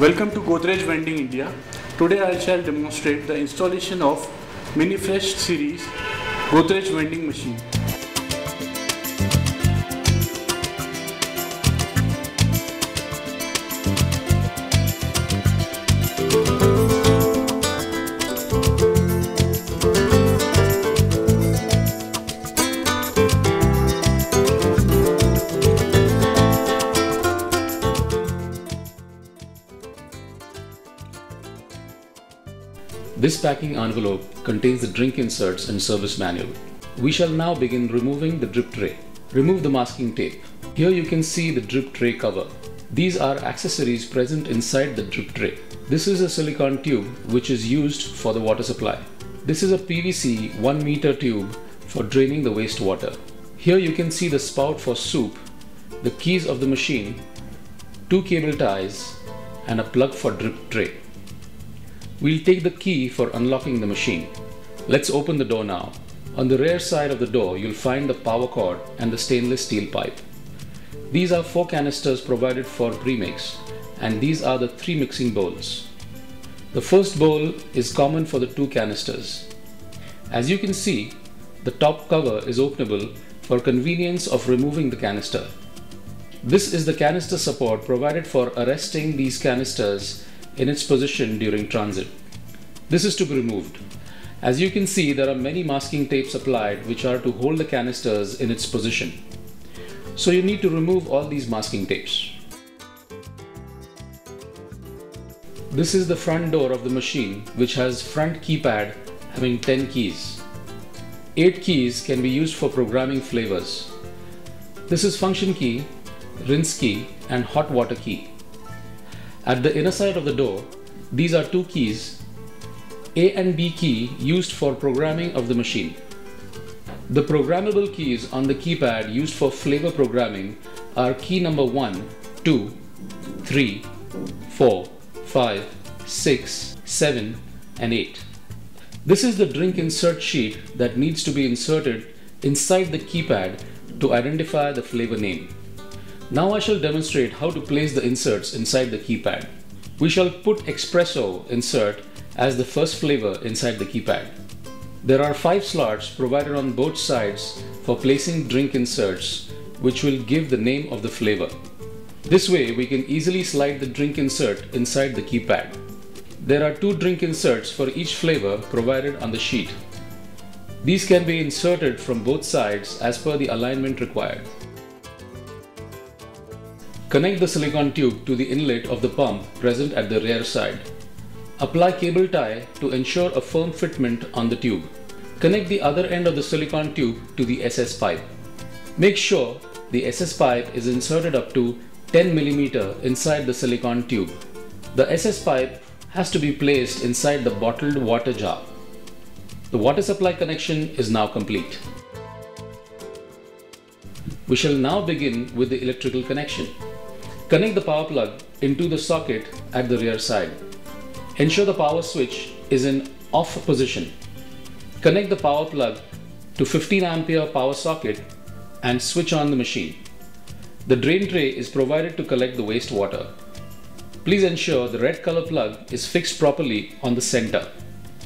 Welcome to Godrej Vending India. Today I shall demonstrate the installation of Minifresh series Godrej vending machine. This packing envelope contains the drink inserts and service manual. We shall now begin removing the drip tray. Remove the masking tape. Here you can see the drip tray cover. These are accessories present inside the drip tray. This is a silicone tube which is used for the water supply. This is a PVC 1 meter tube for draining the wastewater. Here you can see the spout for soup, the keys of the machine, two cable ties and a plug for drip tray. We'll take the key for unlocking the machine. Let's open the door now. On the rear side of the door, you'll find the power cord and the stainless steel pipe. These are four canisters provided for premix and these are the three mixing bowls. The first bowl is common for the two canisters. As you can see, the top cover is openable for convenience of removing the canister. This is the canister support provided for arresting these canisters in its position during transit. This is to be removed. As you can see, there are many masking tapes applied which are to hold the canisters in its position. So you need to remove all these masking tapes. This is the front door of the machine which has front keypad having 10 keys. 8 keys can be used for programming flavors. This is function key, rinse key and hot water key. At the inner side of the door, these are two keys, A and B key used for programming of the machine. The programmable keys on the keypad used for flavor programming are key number 1, 2, 3, 4, 5, 6, 7 and 8. This is the drink insert sheet that needs to be inserted inside the keypad to identify the flavor name. Now I shall demonstrate how to place the inserts inside the keypad. We shall put espresso insert as the first flavor inside the keypad. There are 5 slots provided on both sides for placing drink inserts which will give the name of the flavor. This way we can easily slide the drink insert inside the keypad. There are two drink inserts for each flavor provided on the sheet. These can be inserted from both sides as per the alignment required. Connect the silicone tube to the inlet of the pump present at the rear side. Apply cable tie to ensure a firm fitment on the tube. Connect the other end of the silicone tube to the SS pipe. Make sure the SS pipe is inserted up to 10 mm inside the silicone tube. The SS pipe has to be placed inside the bottled water jar. The water supply connection is now complete. We shall now begin with the electrical connection. Connect the power plug into the socket at the rear side. Ensure the power switch is in off position. Connect the power plug to 15 ampere power socket and switch on the machine. The drain tray is provided to collect the wastewater. Please ensure the red color plug is fixed properly on the center.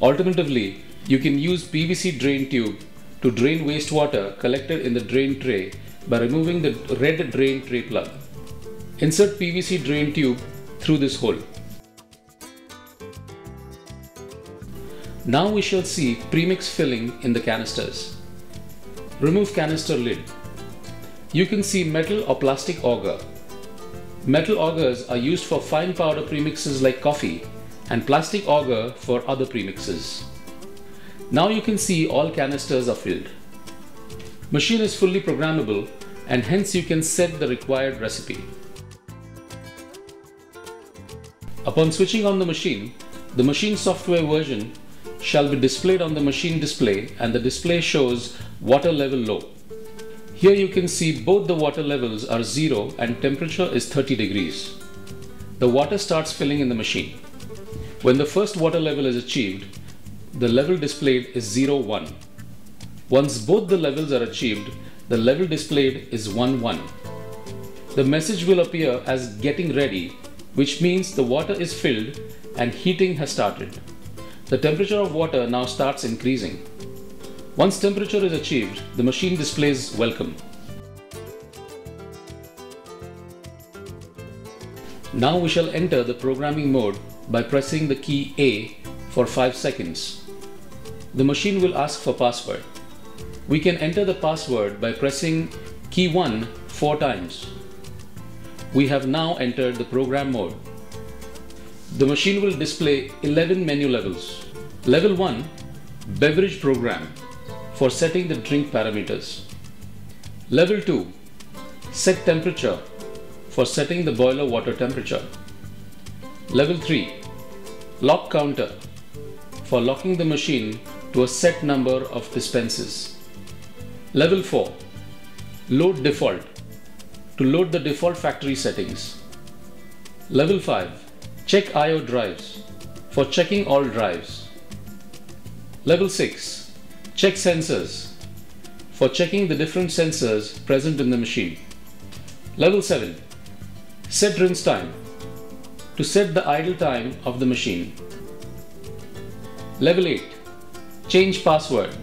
Alternatively, you can use PVC drain tube to drain wastewater collected in the drain tray by removing the red drain tray plug. Insert PVC drain tube through this hole. Now we shall see premix filling in the canisters. Remove canister lid. You can see metal or plastic auger. Metal augers are used for fine powder premixes like coffee and plastic auger for other premixes. Now you can see all canisters are filled. Machine is fully programmable and hence you can set the required recipe. Upon switching on the machine, the machine software version shall be displayed on the machine display and the display shows water level low. Here you can see both the water levels are 0 and temperature is 30 degrees. The water starts filling in the machine. When the first water level is achieved, the level displayed is 0, 1. Once both the levels are achieved, the level displayed is 1, 1. The message will appear as getting ready which means the water is filled and heating has started. The temperature of water now starts increasing. Once temperature is achieved, the machine displays welcome. Now we shall enter the programming mode by pressing the key A for 5 seconds. The machine will ask for password. We can enter the password by pressing key 1 4 times. We have now entered the program mode. The machine will display 11 menu levels. Level 1 Beverage Program for setting the drink parameters. Level 2 Set temperature for setting the boiler water temperature. Level 3 Lock counter for locking the machine to a set number of dispenses. Level 4 Load default to load the default factory settings. Level 5 Check IO drives for checking all drives. Level 6 Check sensors for checking the different sensors present in the machine. Level 7 Set rinse time to set the idle time of the machine. Level 8 Change password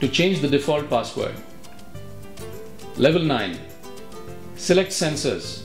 to change the default password. Level 9 Select sensors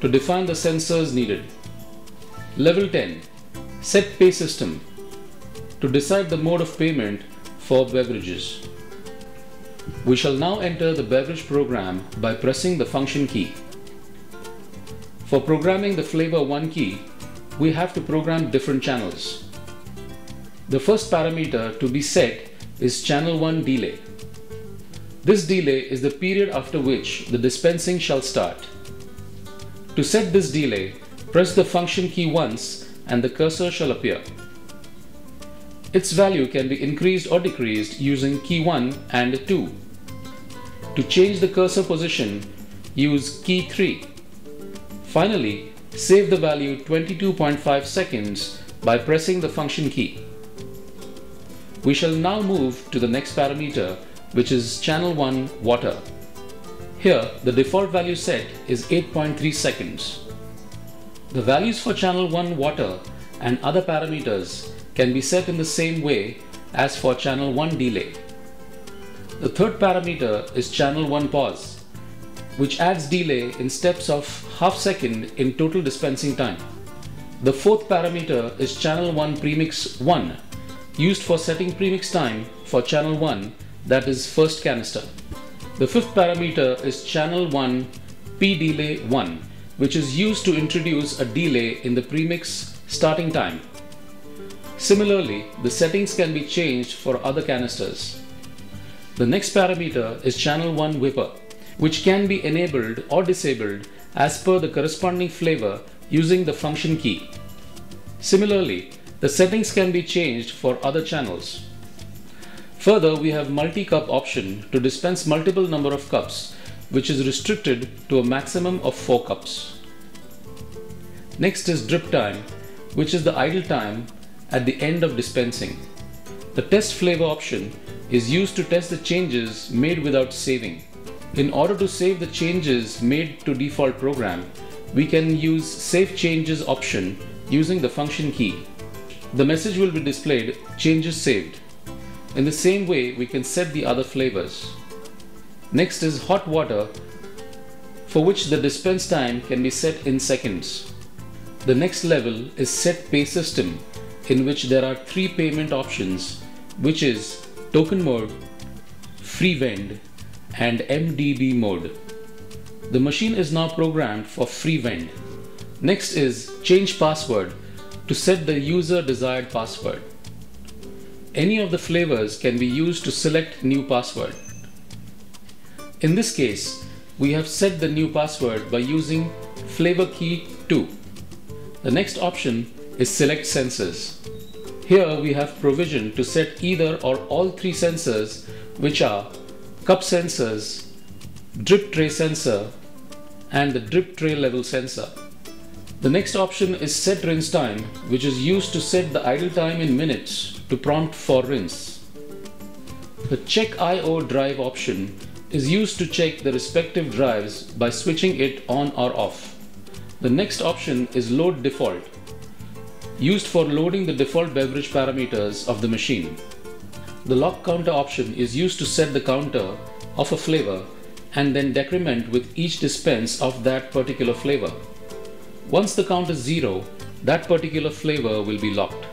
to define the sensors needed. Level 10 Set pay system to decide the mode of payment for beverages. We shall now enter the beverage program by pressing the function key. For programming the flavor 1 key, we have to program different channels. The first parameter to be set is channel 1 delay. This delay is the period after which the dispensing shall start. To set this delay, press the function key once and the cursor shall appear. Its value can be increased or decreased using key 1 and 2. To change the cursor position, use key 3. Finally, save the value 22.5 seconds by pressing the function key. We shall now move to the next parameter which is channel 1 water. Here the default value set is 8.3 seconds. The values for channel 1 water and other parameters can be set in the same way as for channel 1 delay. The third parameter is channel 1 pause, which adds delay in steps of half second in total dispensing time. The fourth parameter is channel 1 premix 1, used for setting premix time for channel 1 that is first canister. The fifth parameter is channel 1 p delay 1 which is used to introduce a delay in the premix starting time. Similarly, the settings can be changed for other canisters. The next parameter is channel 1 whipper, which can be enabled or disabled as per the corresponding flavor using the function key. Similarly, the settings can be changed for other channels. Further, we have multi-cup option to dispense multiple number of cups, which is restricted to a maximum of 4 cups. Next is drip time, which is the idle time at the end of dispensing. The test flavor option is used to test the changes made without saving. In order to save the changes made to default program, we can use Save Changes option using the function key. The message will be displayed Changes Saved. In the same way, we can set the other flavors. Next is hot water, for which the dispense time can be set in seconds. The next level is Set Pay System, in which there are three payment options, which is Token Mode, Free Vend, and MDB mode. The machine is now programmed for free vend. Next is change password to set the user desired password. Any of the flavors can be used to select new password. In this case, we have set the new password by using flavor key 2. The next option is select sensors. Here we have provision to set either or all three sensors which are cup sensors, drip tray sensor and the drip tray level sensor. The next option is set rinse time which is used to set the idle time in minutes to prompt for rinse. The check IO drive option is used to check the respective drives by switching it on or off. The next option is load default, used for loading the default beverage parameters of the machine. The lock counter option is used to set the counter of a flavor and then decrement with each dispense of that particular flavor. Once the count is zero, that particular flavor will be locked.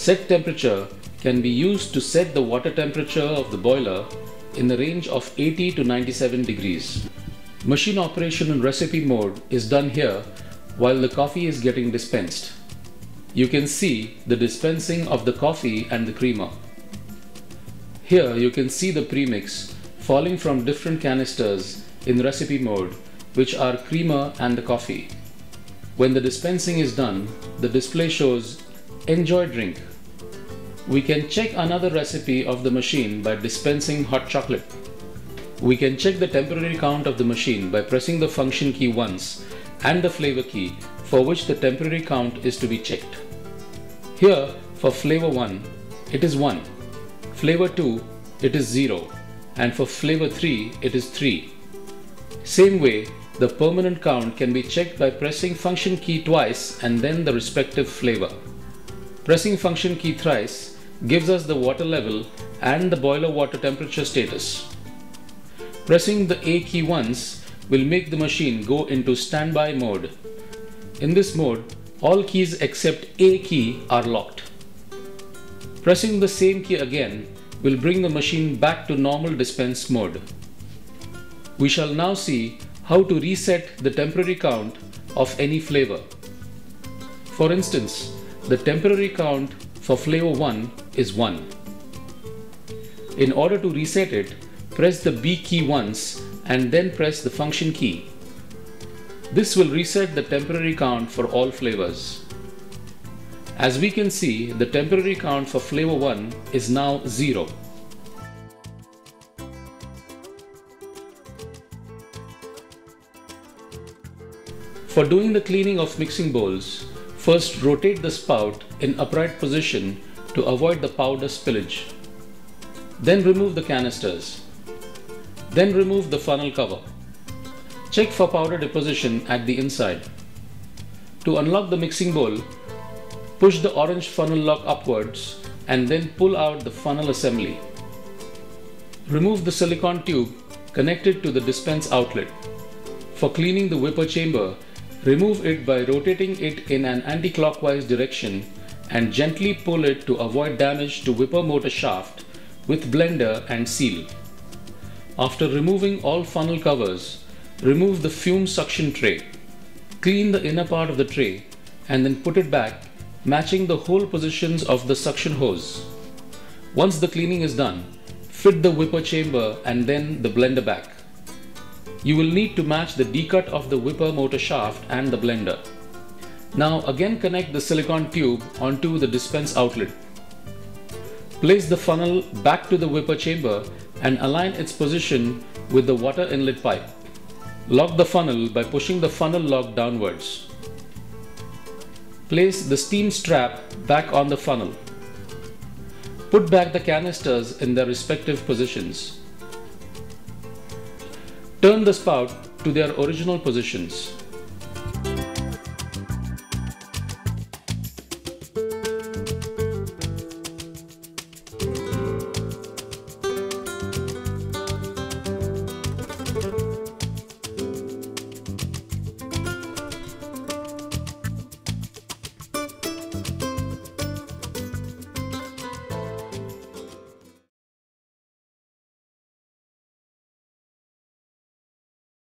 Set temperature can be used to set the water temperature of the boiler in the range of 80 to 97 degrees. Machine operation in recipe mode is done here while the coffee is getting dispensed. You can see the dispensing of the coffee and the creamer. Here you can see the premix falling from different canisters in recipe mode which are creamer and the coffee. When the dispensing is done, the display shows enjoy drink. We can check another recipe of the machine by dispensing hot chocolate. We can check the temporary count of the machine by pressing the function key once and the flavor key for which the temporary count is to be checked. Here for flavor 1 it is 1, flavor 2 it is 0 and for flavor 3 it is 3. Same way the permanent count can be checked by pressing function key twice and then the respective flavor. Pressing function key thrice gives us the water level and the boiler water temperature status. Pressing the A key once will make the machine go into standby mode. In this mode, all keys except A key are locked. Pressing the same key again will bring the machine back to normal dispense mode. We shall now see how to reset the temporary count of any flavor. For instance, the temporary count for flavor 1 is 1. In order to reset it, press the B key once and then press the function key. This will reset the temporary count for all flavors. As we can see, the temporary count for flavor 1 is now 0. For doing the cleaning of mixing bowls, first rotate the spout in upright position to avoid the powder spillage. Then remove the canisters. Then remove the funnel cover. Check for powder deposition at the inside. To unlock the mixing bowl, push the orange funnel lock upwards and then pull out the funnel assembly. Remove the silicone tube connected to the dispense outlet. For cleaning the whipper chamber, remove it by rotating it in an anti-clockwise direction and gently pull it to avoid damage to whipper motor shaft with blender and seal. After removing all funnel covers, remove the fume suction tray. Clean the inner part of the tray and then put it back, matching the hole positions of the suction hose. Once the cleaning is done, fit the whipper chamber and then the blender back. You will need to match the decut of the whipper motor shaft and the blender. Now again connect the silicon tube onto the dispense outlet. Place the funnel back to the whipper chamber and align its position with the water inlet pipe. Lock the funnel by pushing the funnel lock downwards. Place the steam strap back on the funnel. Put back the canisters in their respective positions. Turn the spout to their original positions.